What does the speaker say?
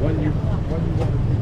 When you, when you